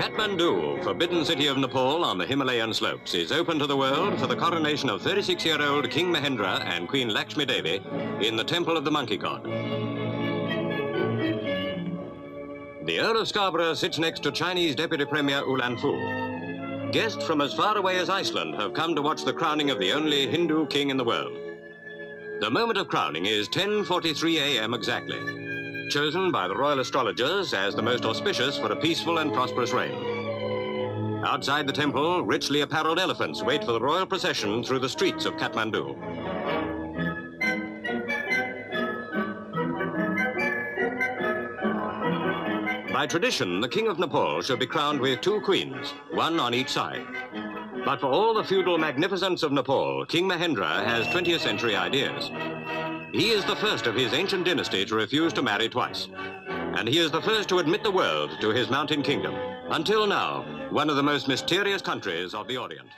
Kathmandu, forbidden city of Nepal on the Himalayan slopes, is open to the world for the coronation of 36-year-old King Mahendra and Queen Lakshmi Devi in the Temple of the Monkey God. The Earl of Scarborough sits next to Chinese Deputy Premier Ulan Fu. Guests from as far away as Iceland have come to watch the crowning of the only Hindu king in the world. The moment of crowning is 10.43 a.m. exactly chosen by the royal astrologers as the most auspicious for a peaceful and prosperous reign. Outside the temple, richly appareled elephants wait for the royal procession through the streets of Kathmandu. By tradition, the King of Nepal should be crowned with two queens, one on each side. But for all the feudal magnificence of Nepal, King Mahendra has 20th century ideas. He is the first of his ancient dynasty to refuse to marry twice. And he is the first to admit the world to his mountain kingdom. Until now, one of the most mysterious countries of the Orient.